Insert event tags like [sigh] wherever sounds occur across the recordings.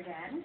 again.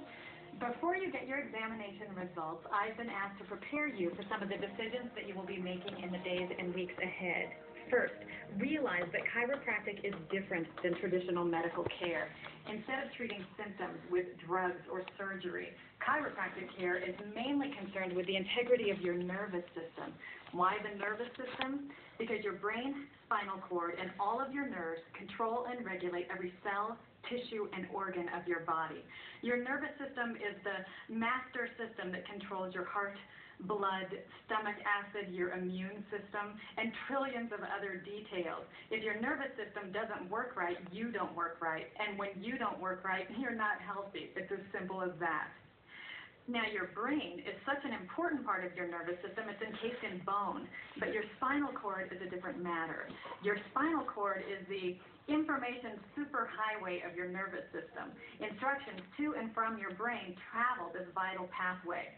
Before you get your examination results, I've been asked to prepare you for some of the decisions that you will be making in the days and weeks ahead. First, realize that chiropractic is different than traditional medical care. Instead of treating symptoms with drugs or surgery, chiropractic care is mainly concerned with the integrity of your nervous system. Why the nervous system? Because your brain, spinal cord, and all of your nerves control and regulate every cell, tissue, and organ of your body. Your nervous system is the master system that controls your heart, blood, stomach acid, your immune system, and trillions of other details. If your nervous system doesn't work right, you don't work right. And when you don't work right, [laughs] you're not healthy. It's as simple as that. Now, your brain is such an important part of your nervous system. It's encased in bone, but your spinal cord is a different matter. Your spinal cord is the information superhighway of your nervous system. Instructions to and from your brain travel this vital pathway.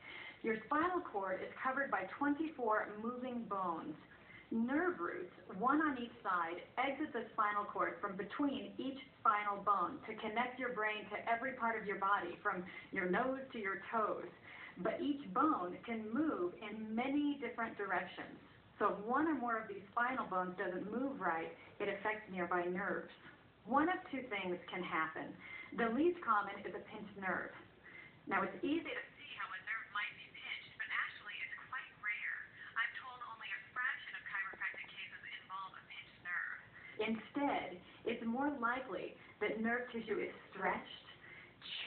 Your spinal cord is covered by 24 moving bones. Nerve roots, one on each side, exit the spinal cord from between each spinal bone to connect your brain to every part of your body, from your nose to your toes. But each bone can move in many different directions. So if one or more of these spinal bones doesn't move right, it affects nearby nerves. One of two things can happen. The least common is a pinched nerve. Now, it's easy to Instead, it's more likely that nerve tissue is stretched,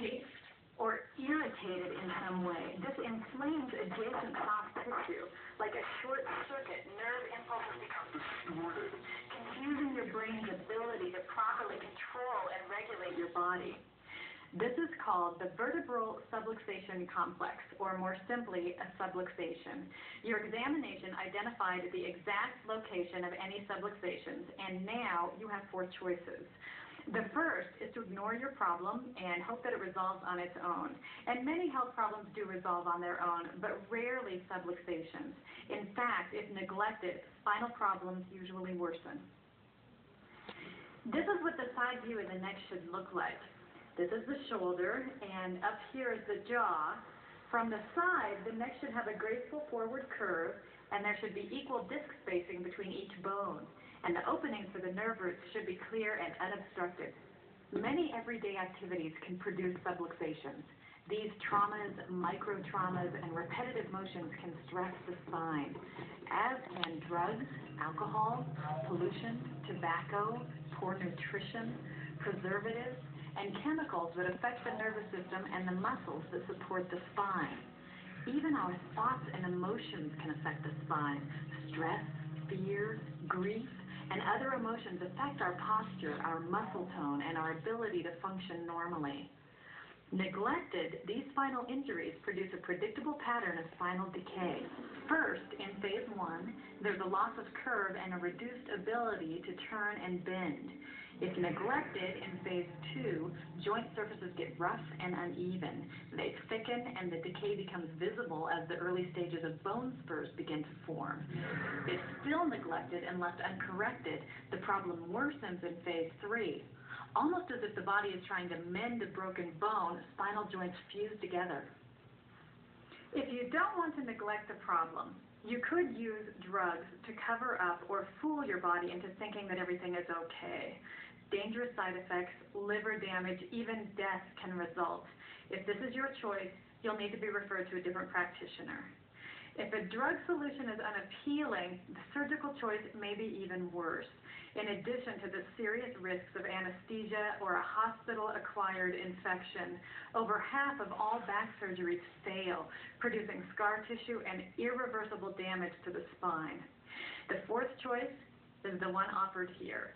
chafed, or irritated in some way. This inflames adjacent soft tissue. Like a short circuit, nerve impulses become distorted, confusing your brain's ability to properly control and regulate your body. This is called the vertebral subluxation complex, or more simply, a subluxation. Your examination identified the exact location of any subluxations, and now you have four choices. The first is to ignore your problem and hope that it resolves on its own. And many health problems do resolve on their own, but rarely subluxations. In fact, if neglected, spinal problems usually worsen. This is what the side view of the neck should look like. This is the shoulder, and up here is the jaw. From the side, the neck should have a graceful forward curve, and there should be equal disc spacing between each bone. And the openings for the nerve roots should be clear and unobstructed. Many everyday activities can produce subluxations. These traumas, micro-traumas, and repetitive motions can stress the spine, as can drugs, alcohol, pollution, tobacco, poor nutrition, preservatives, and chemicals that affect the nervous system and the muscles that support the spine. Even our thoughts and emotions can affect the spine. Stress, fear, grief, and other emotions affect our posture, our muscle tone, and our ability to function normally. Neglected, these spinal injuries produce a predictable pattern of spinal decay. First, in phase one, there's a loss of curve and a reduced ability to turn and bend. If neglected in phase two, joint surfaces get rough and uneven. They thicken and the decay becomes visible as the early stages of bone spurs begin to form. If still neglected and left uncorrected, the problem worsens in phase three. Almost as if the body is trying to mend a broken bone, spinal joints fuse together. If you don't want to neglect the problem, you could use drugs to cover up or fool your body into thinking that everything is okay dangerous side effects, liver damage, even death can result. If this is your choice, you'll need to be referred to a different practitioner. If a drug solution is unappealing, the surgical choice may be even worse. In addition to the serious risks of anesthesia or a hospital-acquired infection, over half of all back surgeries fail, producing scar tissue and irreversible damage to the spine. The fourth choice is the one offered here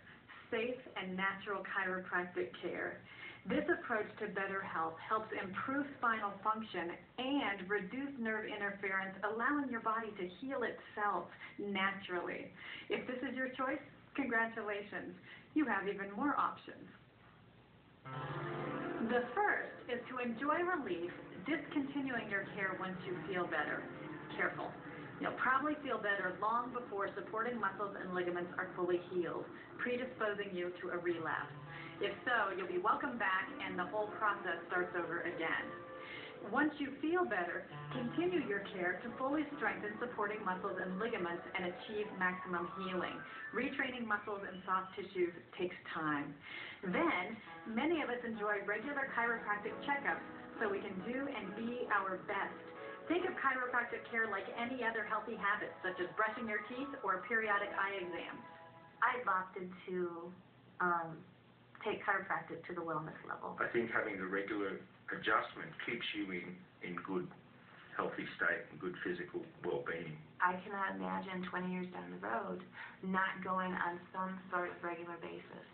safe and natural chiropractic care. This approach to better health helps improve spinal function and reduce nerve interference, allowing your body to heal itself naturally. If this is your choice, congratulations. You have even more options. The first is to enjoy relief, discontinuing your care once you feel better. Careful. You'll probably feel better long before supporting muscles and ligaments are fully healed, predisposing you to a relapse. If so, you'll be welcome back and the whole process starts over again. Once you feel better, continue your care to fully strengthen supporting muscles and ligaments and achieve maximum healing. Retraining muscles and soft tissues takes time. Then, many of us enjoy regular chiropractic checkups so we can do and be our best. Think of chiropractic care like any other healthy habit, such as brushing your teeth or periodic eye exams. I've opted to um, take chiropractic to the wellness level. I think having the regular adjustment keeps you in, in good, healthy state and good physical well-being. I cannot imagine 20 years down the road not going on some sort of regular basis.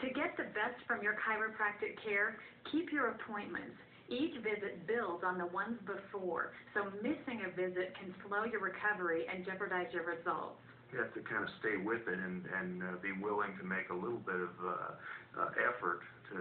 To get the best from your chiropractic care, keep your appointments. Each visit builds on the ones before, so missing a visit can slow your recovery and jeopardize your results. You have to kind of stay with it and, and uh, be willing to make a little bit of uh, uh, effort to,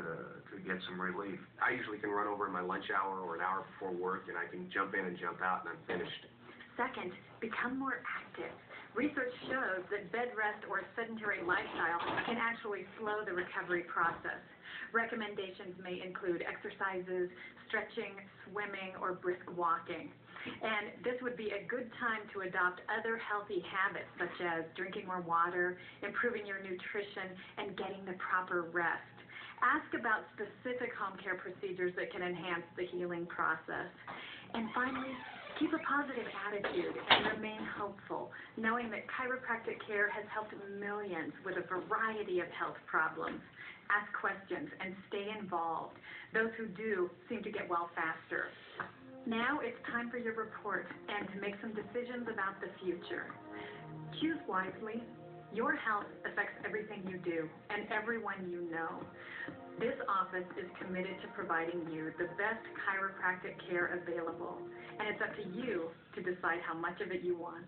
to get some relief. I usually can run over in my lunch hour or an hour before work, and I can jump in and jump out, and I'm finished. Second, become more active. Research shows that bed rest or a sedentary lifestyle can actually slow the recovery process. Recommendations may include exercises, stretching, swimming, or brisk walking. And this would be a good time to adopt other healthy habits such as drinking more water, improving your nutrition, and getting the proper rest. Ask about specific home care procedures that can enhance the healing process. And finally, keep a positive attitude and remain hopeful, knowing that chiropractic care has helped millions with a variety of health problems. Ask questions and stay involved. Those who do seem to get well faster. Now it's time for your report and to make some decisions about the future. Choose wisely. Your health affects everything you do and everyone you know. This office is committed to providing you the best chiropractic care available, and it's up to you to decide how much of it you want.